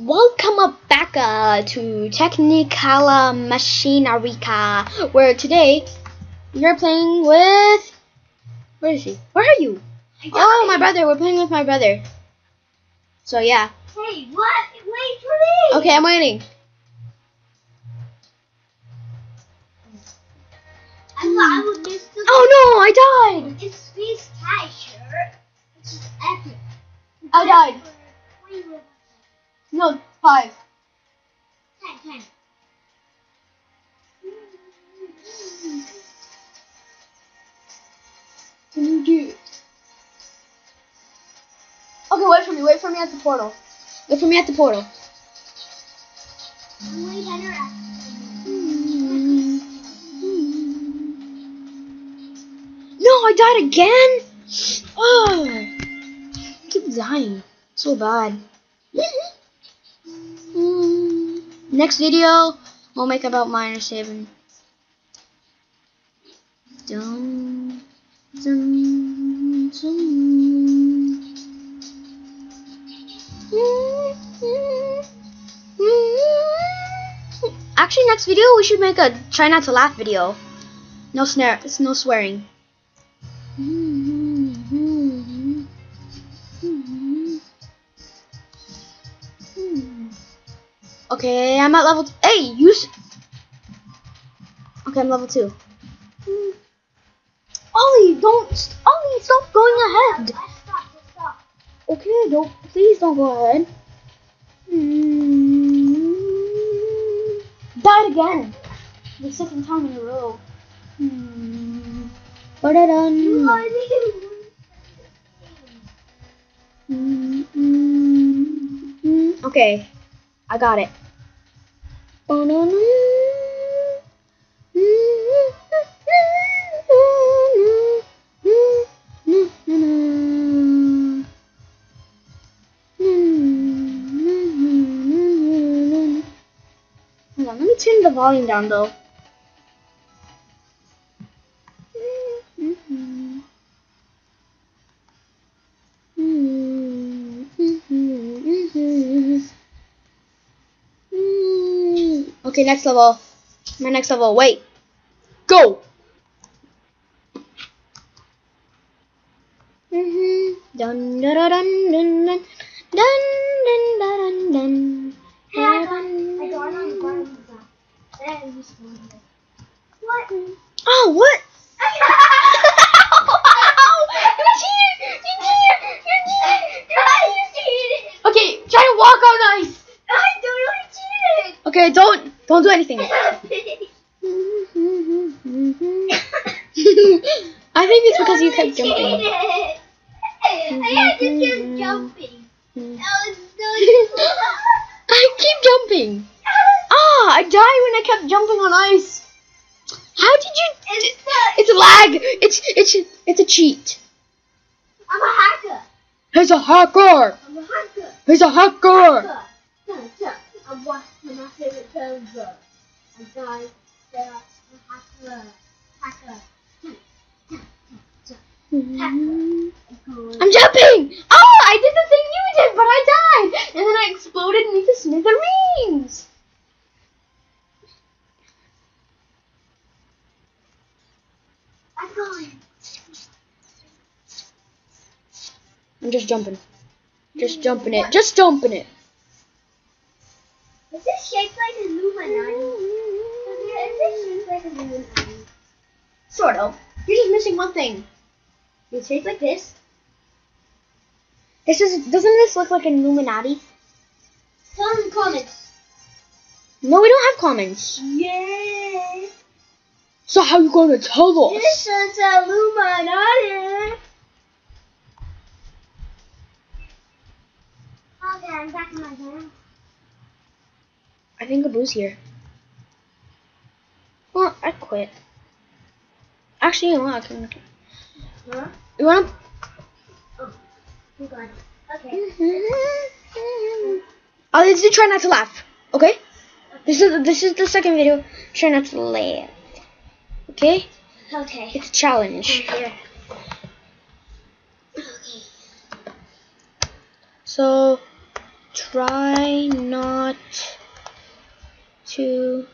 Welcome back uh, to Technicala Machinarica, where today you're playing with. Where is he? Where are you? Oh, my brother. We're playing with my brother. So yeah. Hey, what? Wait for me! Okay, I'm waiting. I thought I would miss the. Oh no, I died. It's cat shirt. It's just epic. I died. Five. ten, ten. Can you do? Okay, wait for me. Wait for me at the portal. Wait for me at the portal. No, I died again. Oh, I keep dying. So bad. Next video, we'll make about minus seven. Dun, dun, dun. Actually, next video we should make a try not to laugh video. No snare, it's no swearing. Okay, I'm at level. T- hey, you. S- okay, I'm level two. Ollie, don't. st- Ollie, stop going ahead. I stopped, I stopped. Okay, don't. Please don't go ahead. Hmm. Died again. The second time in a row. Hmm. Ba-da-dun. You are the- Mm, mm, mm. Okay, I got it. Hold on, let me turn the volume down though. Okay, next level. My next level. Wait. Go. Mhm. Dun dun dun dun dun dun dun dun dun dun. Hey, I I got on the bottom of that. That is just one of them. What? Oh, what? You cheated! You cheated! You cheated! How you cheated? Okay, try to walk on ice. I totally cheated! Okay, don't don't do anything. I think it's because you kept jumping. I keep jumping. That was so I keep jumping. Ah, I died when I kept jumping on ice. How did you? It's, It's a lag. It's it's it's a cheat. I'm a hacker. He's a hacker. I'm a hacker. He's a. Hacker. Hacker. Favorite terms. A guy that a hacker. Hacker. Uh, I'm jumping. Oh, I did the thing you did, but I died, and then I exploded into smithereens. I'm going. I'm just jumping. Just jumping it. Just jumping it. Is this shaped like a Illuminati? Is this shaped like? Sort of. You're just missing one thing. It's shaped like this. This is. Doesn't this look like an Illuminati? Tell in the comments. No, we don't have comments. Yay! So how are you gonna tell us? This is Illuminati. Okay, I'm back in my room. I think Abu's here. Well, I quit. Actually, you know? I can. Huh? You wanna? Oh, got it. Okay. Oh, this is try not to laugh. Okay. This is this is the second video. Try not to laugh. Okay. Okay. It's a challenge. Okay. So Try two